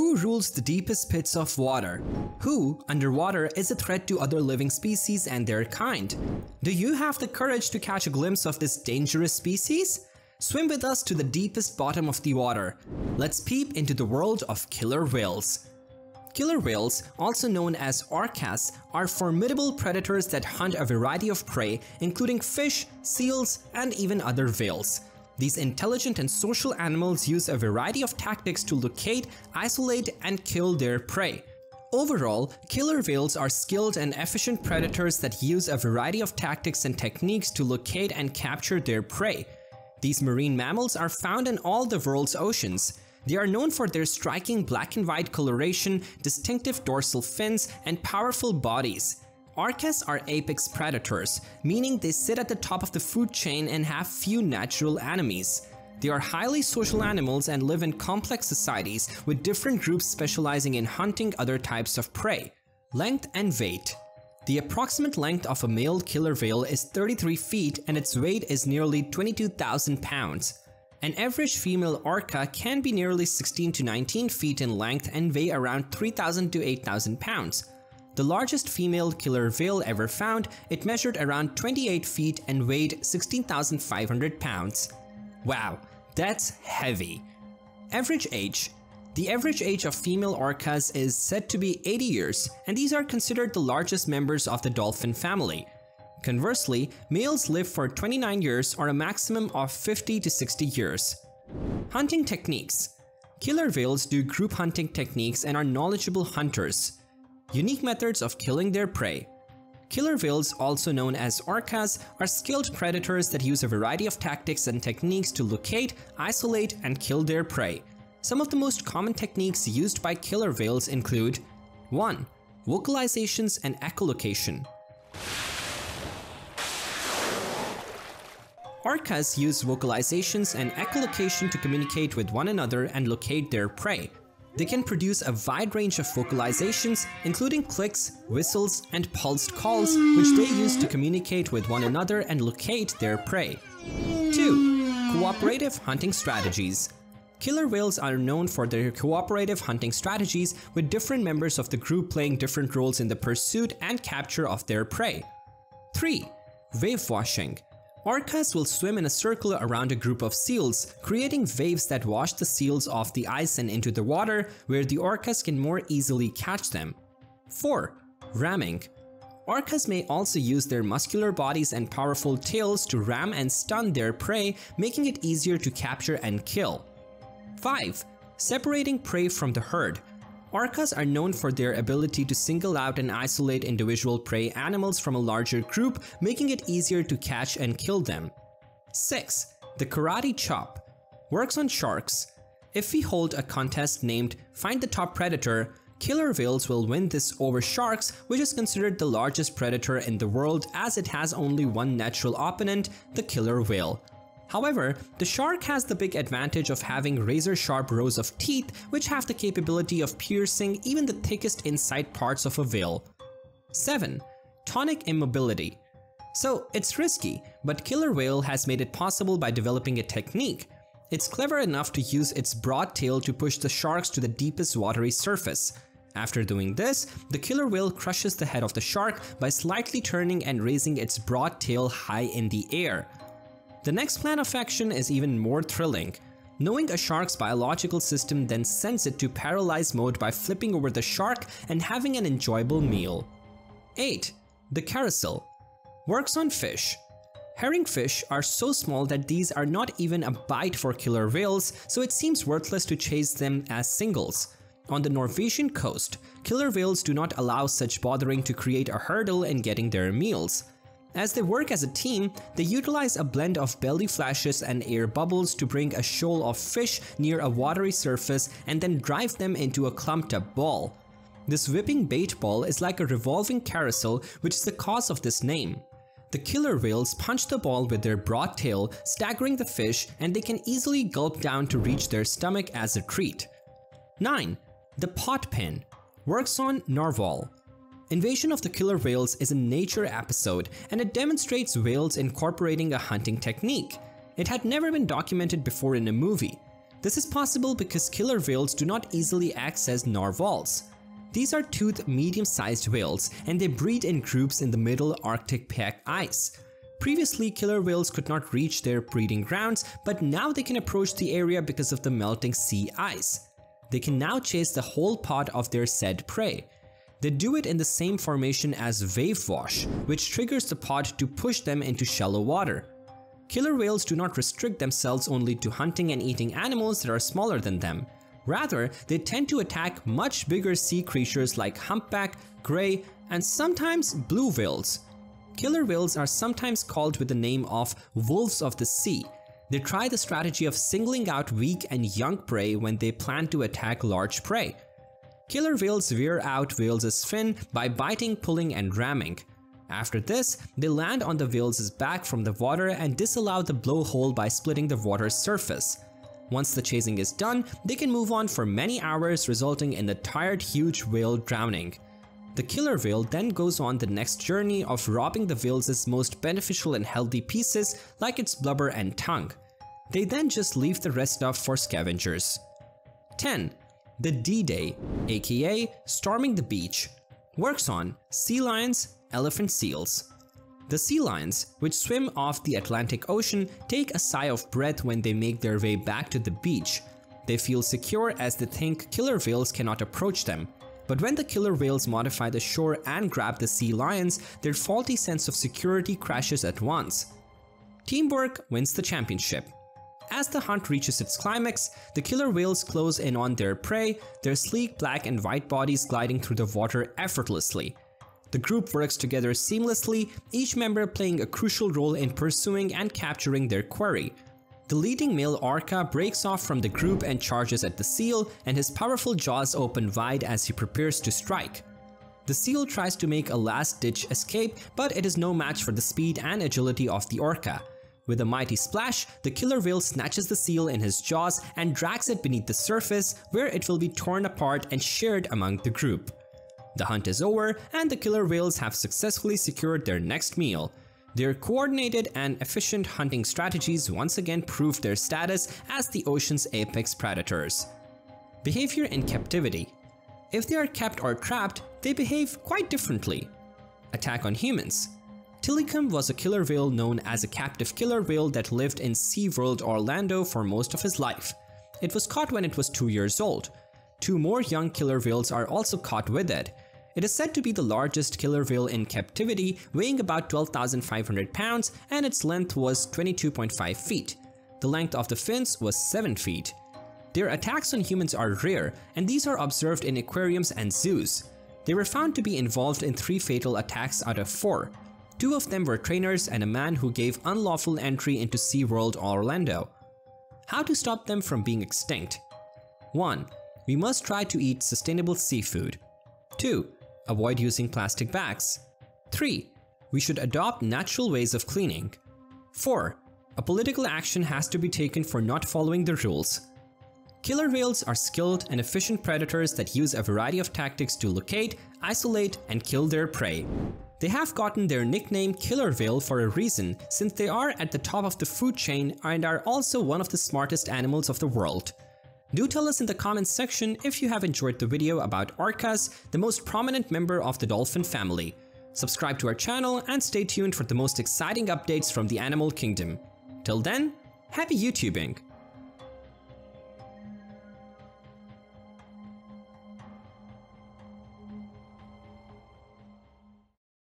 Who rules the deepest pits of water? Who, underwater, is a threat to other living species and their kind? Do you have the courage to catch a glimpse of this dangerous species? Swim with us to the deepest bottom of the water. Let's peep into the world of killer whales. Killer whales, also known as orcas, are formidable predators that hunt a variety of prey, including fish, seals, and even other whales. These intelligent and social animals use a variety of tactics to locate, isolate, and kill their prey. Overall, killer whales are skilled and efficient predators that use a variety of tactics and techniques to locate and capture their prey. These marine mammals are found in all the world's oceans. They are known for their striking black and white coloration, distinctive dorsal fins, and powerful bodies. Orcas are apex predators, meaning they sit at the top of the food chain and have few natural enemies. They are highly social animals and live in complex societies with different groups specializing in hunting other types of prey. Length and weight. The approximate length of a male killer whale is 33 feet and its weight is nearly 22,000 pounds. An average female orca can be nearly 16 to 19 feet in length and weigh around 3,000 to 8,000 pounds. The largest female killer whale ever found, it measured around 28 feet and weighed 16,500 pounds. Wow, that's heavy. Average age. The average age of female orcas is said to be 80 years, and these are considered the largest members of the dolphin family. Conversely, males live for 29 years or a maximum of 50 to 60 years. Hunting techniques. Killer whales do group hunting techniques and are knowledgeable hunters unique methods of killing their prey. Killer whales, also known as orcas, are skilled predators that use a variety of tactics and techniques to locate, isolate, and kill their prey. Some of the most common techniques used by killer whales include 1. Vocalizations and echolocation. Orcas use vocalizations and echolocation to communicate with one another and locate their prey. They can produce a wide range of vocalizations, including clicks, whistles, and pulsed calls, which they use to communicate with one another and locate their prey. 2. Cooperative hunting strategies. Killer whales are known for their cooperative hunting strategies, with different members of the group playing different roles in the pursuit and capture of their prey. 3. Wave washing. Orcas will swim in a circle around a group of seals, creating waves that wash the seals off the ice and into the water, where the orcas can more easily catch them. 4. Ramming. Orcas may also use their muscular bodies and powerful tails to ram and stun their prey, making it easier to capture and kill. 5. Separating prey from the herd. Orcas are known for their ability to single out and isolate individual prey animals from a larger group, making it easier to catch and kill them. 6. The Karate Chop works on sharks. If we hold a contest named Find the Top Predator, killer whales will win this over sharks, which is considered the largest predator in the world as it has only one natural opponent, the killer whale. However, the shark has the big advantage of having razor sharp rows of teeth which have the capability of piercing even the thickest inside parts of a whale. 7. Tonic immobility. So it's risky, but killer whale has made it possible by developing a technique. It's clever enough to use its broad tail to push the sharks to the deepest watery surface. After doing this, the killer whale crushes the head of the shark by slightly turning and raising its broad tail high in the air. The next plan of action is even more thrilling. Knowing a shark's biological system then sends it to paralyze mode by flipping over the shark and having an enjoyable meal. 8. The carousel works on fish. Herringfish are so small that these are not even a bite for killer whales, so it seems worthless to chase them as singles. On the Norwegian coast, killer whales do not allow such bothering to create a hurdle in getting their meals. As they work as a team, they utilize a blend of belly flashes and air bubbles to bring a shoal of fish near a watery surface and then drive them into a clumped up ball. This whipping bait ball is like a revolving carousel which is the cause of this name. The killer whales punch the ball with their broad tail, staggering the fish and they can easily gulp down to reach their stomach as a treat. 9. The pod pin works on narwhal. Invasion of the Killer Whales is a nature episode and it demonstrates whales incorporating a hunting technique. It had never been documented before in a movie. This is possible because killer whales do not easily access narwhals. These are toothed medium-sized whales and they breed in groups in the middle Arctic pack ice. Previously, killer whales could not reach their breeding grounds, but now they can approach the area because of the melting sea ice. They can now chase the whole pod of their said prey. They do it in the same formation as wave wash, which triggers the pod to push them into shallow water. Killer whales do not restrict themselves only to hunting and eating animals that are smaller than them. Rather, they tend to attack much bigger sea creatures like humpback, gray, and sometimes blue whales. Killer whales are sometimes called with the name of wolves of the sea. They try the strategy of singling out weak and young prey when they plan to attack large prey. Killer whales wear out whales' fin by biting, pulling, and ramming. After this, they land on the whale's back from the water and disallow the blowhole by splitting the water's surface. Once the chasing is done, they can move on for many hours resulting in the tired huge whale drowning. The killer whale then goes on the next journey of robbing the whale's most beneficial and healthy pieces like its blubber and tongue. They then just leave the rest off for scavengers. 10. The D-Day, aka Storming the Beach, works on sea lions, elephant seals. The sea lions, which swim off the Atlantic Ocean, take a sigh of breath when they make their way back to the beach. They feel secure as they think killer whales cannot approach them. But when the killer whales modify the shore and grab the sea lions, their faulty sense of security crashes at once. Teamwork wins the championship. As the hunt reaches its climax, the killer whales close in on their prey, their sleek black and white bodies gliding through the water effortlessly. The group works together seamlessly, each member playing a crucial role in pursuing and capturing their quarry. The leading male orca breaks off from the group and charges at the seal, and his powerful jaws open wide as he prepares to strike. The seal tries to make a last-ditch escape, but it is no match for the speed and agility of the orca. With a mighty splash, the killer whale snatches the seal in his jaws and drags it beneath the surface, where it will be torn apart and shared among the group. The hunt is over and the killer whales have successfully secured their next meal. Their coordinated and efficient hunting strategies once again prove their status as the ocean's apex predators. Behavior in captivity. If they are kept or trapped, they behave quite differently. Attack on humans. Tilikum was a killer whale known as a captive killer whale that lived in SeaWorld Orlando for most of his life. It was caught when it was 2 years old. Two more young killer whales are also caught with it. It is said to be the largest killer whale in captivity, weighing about 12,500 pounds and its length was 22.5 feet. The length of the fins was 7 feet. Their attacks on humans are rare, and these are observed in aquariums and zoos. They were found to be involved in three fatal attacks out of four. Two of them were trainers and a man who gave unlawful entry into SeaWorld Orlando. How to stop them from being extinct? 1 we must try to eat sustainable seafood. 2. Avoid using plastic bags. 3. We should adopt natural ways of cleaning. 4. A political action has to be taken for not following the rules. Killer whales are skilled and efficient predators that use a variety of tactics to locate, isolate, and kill their prey. They have gotten their nickname killer whale for a reason, since they are at the top of the food chain and are also one of the smartest animals of the world. Do tell us in the comments section if you have enjoyed the video about orcas, the most prominent member of the dolphin family. Subscribe to our channel and stay tuned for the most exciting updates from the animal kingdom. Till then, happy YouTubing!